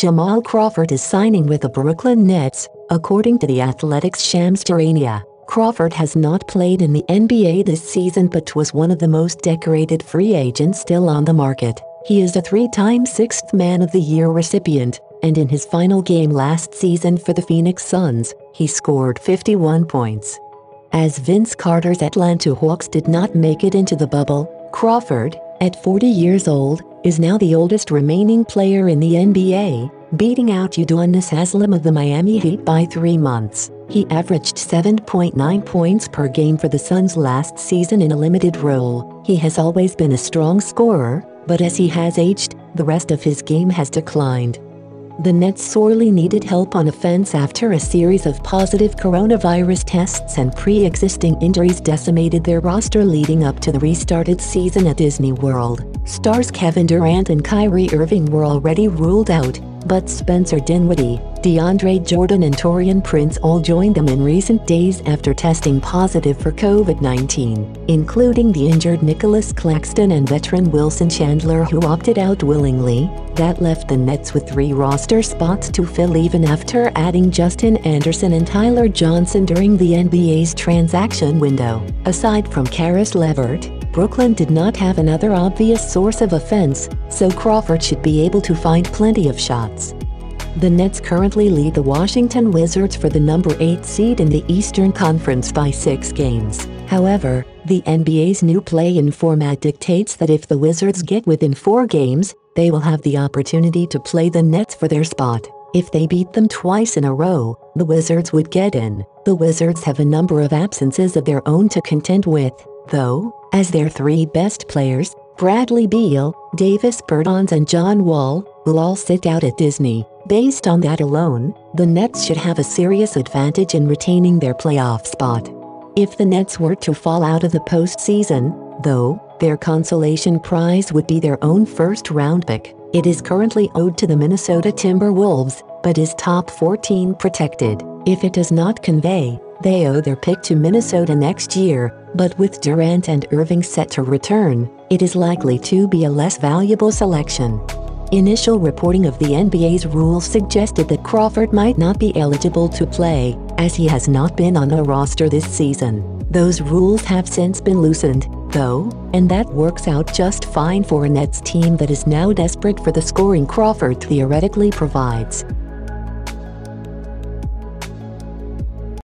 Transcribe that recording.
Jamal Crawford is signing with the Brooklyn Nets, according to the Athletic's Shams Charania. Crawford has not played in the NBA this season but was one of the most decorated free agents still on the market. He is a three-time Sixth Man of the Year recipient, and in his final game last season for the Phoenix Suns, he scored 51 points. As Vince Carter's Atlanta Hawks did not make it into the bubble, Crawford, at 40 years old, is now the oldest remaining player in the NBA, beating out Udonis Haslem of the Miami Heat by three months. He averaged 7.9 points per game for the Suns last season in a limited role. He has always been a strong scorer, but as he has aged, the rest of his game has declined. The Nets sorely needed help on offense after a series of positive coronavirus tests and pre-existing injuries decimated their roster leading up to the restarted season at Disney World. Stars Kevin Durant and Kyrie Irving were already ruled out, but Spencer Dinwiddie, DeAndre Jordan and Taurean Prince all joined them in recent days after testing positive for COVID-19, including the injured Nicolas Claxton and veteran Wilson Chandler who opted out willingly. That left the Nets with three roster spots to fill even after adding Justin Anderson and Tyler Johnson during the NBA's transaction window. Aside from Caris LeVert, Brooklyn did not have another obvious source of offense, so Crawford should be able to find plenty of shots. The Nets currently lead the Washington Wizards for the number 8 seed in the Eastern Conference by 6 games. However, the NBA's new play-in format dictates that if the Wizards get within 4 games, they will have the opportunity to play the Nets for their spot. If they beat them twice in a row, the Wizards would get in. The Wizards have a number of absences of their own to contend with, though, as their three best players, Bradley Beal, Davis Bertans and John Wall, will all sit out at Disney. Based on that alone, the Nets should have a serious advantage in retaining their playoff spot. If the Nets were to fall out of the postseason, though, their consolation prize would be their own first round pick. It is currently owed to the Minnesota Timberwolves, but is top 14 protected. If it does not convey, they owe their pick to Minnesota next year, but with Durant and Irving set to return, it is likely to be a less valuable selection. Initial reporting of the NBA's rules suggested that Crawford might not be eligible to play, as he has not been on a roster this season. Those rules have since been loosened, though, and that works out just fine for a Nets team that is now desperate for the scoring Crawford theoretically provides.